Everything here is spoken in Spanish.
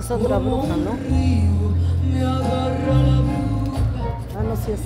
es otra bruja, ¿no? Ah, no, sí es.